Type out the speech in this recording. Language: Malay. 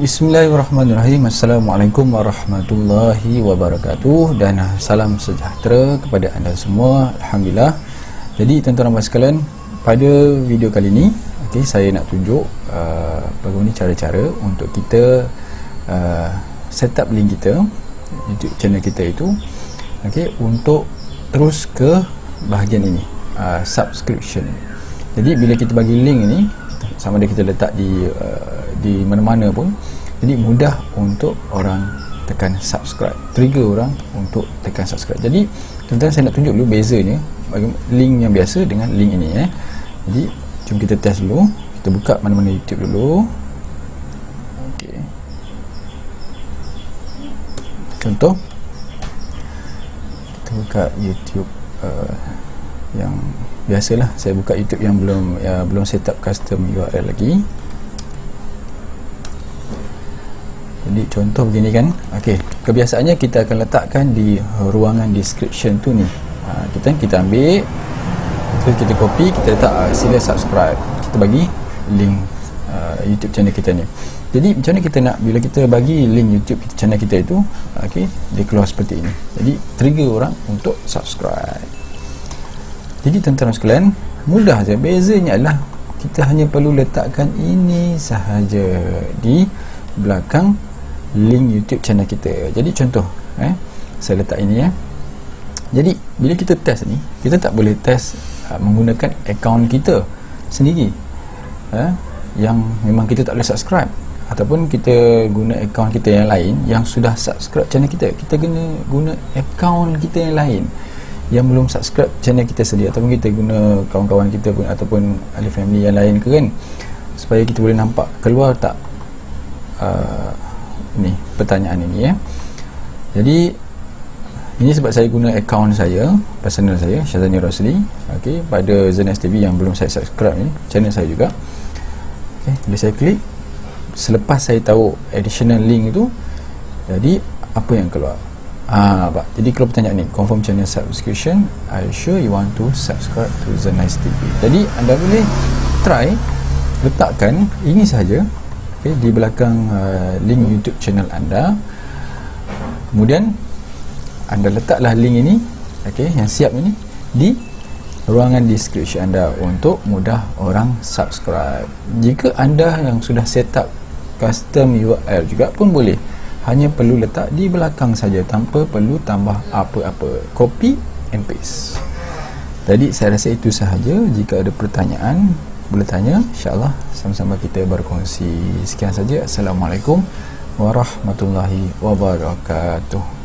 Bismillahirrahmanirrahim. Assalamualaikum warahmatullahi wabarakatuh. Dan salam sejahtera kepada anda semua. Alhamdulillah. Jadi tuan-tuan dan sekalian Pada video kali ini okay, Saya nak tunjuk uh, Bagaimana cara-cara untuk kita uh, Set up link kita YouTube channel kita itu okay, Untuk terus ke bahagian ini uh, Subscription Jadi bila kita bagi link ini Sama ada kita letak di uh, di mana-mana pun. Jadi mudah untuk orang tekan subscribe. Trigger orang untuk tekan subscribe. Jadi tuan-tuan saya nak tunjuk dulu bezanya link yang biasa dengan link ini eh. jadi jom kita test dulu. Kita buka mana-mana youtube dulu. Okay. contoh. Kita buka youtube uh, yang biasalah saya buka youtube yang belum ya, belum set up custom URL lagi. Jadi contoh begini kan? Ok kebiasaannya kita akan letakkan di ruangan description tu ni. Ha, kita kita ambil. Terus kita copy kita letak uh, sila subscribe. Kita bagi link uh, youtube channel kita ni. Jadi macam mana kita nak bila kita bagi link youtube channel kita itu ok dia keluar seperti ini. Jadi trigger orang untuk subscribe jadi tuan-tuan sekalian mudah saja bezanya adalah kita hanya perlu letakkan ini sahaja di belakang link YouTube channel kita. Jadi contoh, eh, saya letak ini ya. Jadi bila kita test ni, kita tak boleh test uh, menggunakan akaun kita sendiri. Eh, yang memang kita tak boleh subscribe ataupun kita guna akaun kita yang lain yang sudah subscribe channel kita. Kita kena guna akaun kita yang lain yang belum subscribe channel kita sendiri ataupun kita guna kawan-kawan kita pun ataupun ahli family yang lain ke kan? Supaya kita boleh nampak keluar tak uh, ni pertanyaan ini ya. Jadi ini sebab saya guna akaun saya personal saya Syazani Rosli. Okey pada Zenas TV yang belum saya subscribe ni channel saya juga. Okey bila saya klik selepas saya tahu additional link itu jadi apa yang keluar ah apa jadi kalau pertanyaan ni confirm channel subscription are you sure you want to subscribe to Zenas TV jadi anda boleh try letakkan ini saja okay, di belakang uh, link YouTube channel anda. Kemudian anda letaklah link ini, okay, yang siap ini di ruangan description anda untuk mudah orang subscribe. Jika anda yang sudah set up custom URL juga pun boleh. Hanya perlu letak di belakang saja tanpa perlu tambah apa-apa. Copy and paste. Jadi saya rasa itu sahaja. Jika ada pertanyaan, boleh tanya insyaAllah sama-sama kita berkongsi sekian saja Assalamualaikum warahmatullahi wabarakatuh